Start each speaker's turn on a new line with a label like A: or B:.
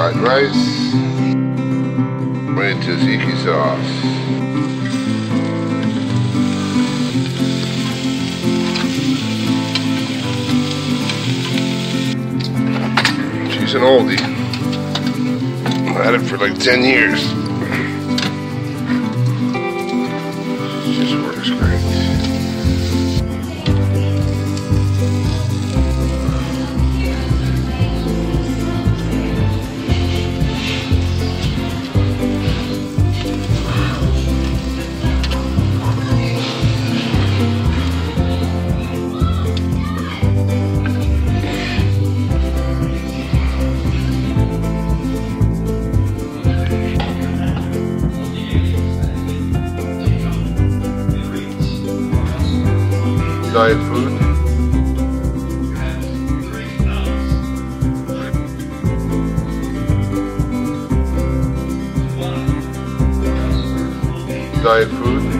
A: white rice with tzatziki sauce. She's an oldie. I've had it for like 10 years. Diet food. Diet food.